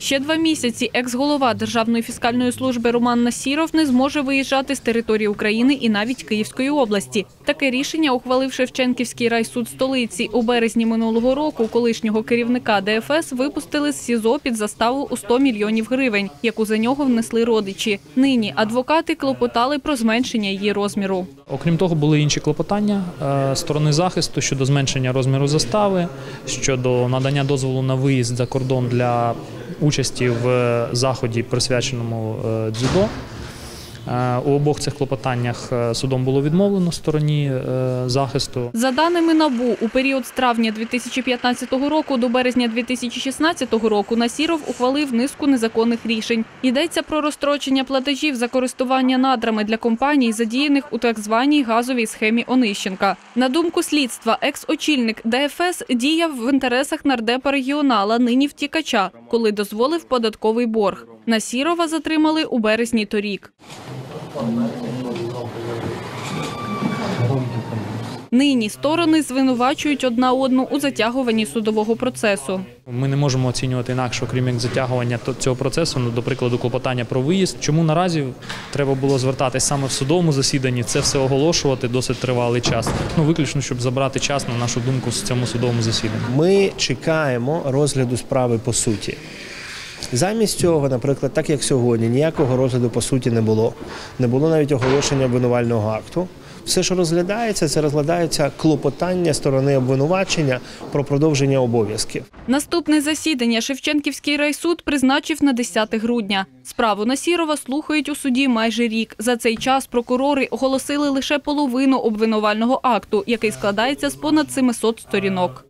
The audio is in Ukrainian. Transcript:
Ще два місяці екс-голова Державної фіскальної служби Роман Насіров не зможе виїжджати з території України і навіть Київської області. Таке рішення ухвалив Шевченківський райсуд столиці. У березні минулого року колишнього керівника ДФС випустили з СІЗО під заставу у 100 мільйонів гривень, яку за нього внесли родичі. Нині адвокати клопотали про зменшення її розміру. Окрім того, були інші клопотання е, сторони захисту щодо зменшення розміру застави, щодо надання дозволу на виїзд за кордон для участі в заході, присвяченому е, дзюдо. Е, У обох цих клопотаннях е, судом було відмовлено стороні е, захисту. За даними НАБУ, у період з травня 2015 року до березня 2016 року Насіров ухвалив низку незаконних рішень. Йдеться про розстрочення платежів за користування надрами для компаній, задіяних у так званій газовій схемі Онищенка. На думку слідства, екс-очільник ДФС діяв в інтересах нардепа регіонала, нині втікача, коли дозволив податковий борг. Насірова затримали у березні торік. Нині сторони звинувачують одна одну у затягуванні судового процесу. Ми не можемо оцінювати інакше, окрім як затягування цього процесу, ну, до прикладу, клопотання про виїзд. Чому наразі треба було звертатись саме в судовому засіданні, це все оголошувати досить тривалий час. Ну виключно, щоб забрати час на нашу думку в цьому судовому засіданні. Ми чекаємо розгляду справи по суті. Замість цього, наприклад, так як сьогодні, ніякого розгляду по суті не було. Не було навіть оголошення обвинувального акту. Все, що розглядається, це розглядається клопотання сторони обвинувачення про продовження обов'язків. Наступне засідання Шевченківський райсуд призначив на 10 грудня. Справу Насірова слухають у суді майже рік. За цей час прокурори оголосили лише половину обвинувального акту, який складається з понад 700 сторінок.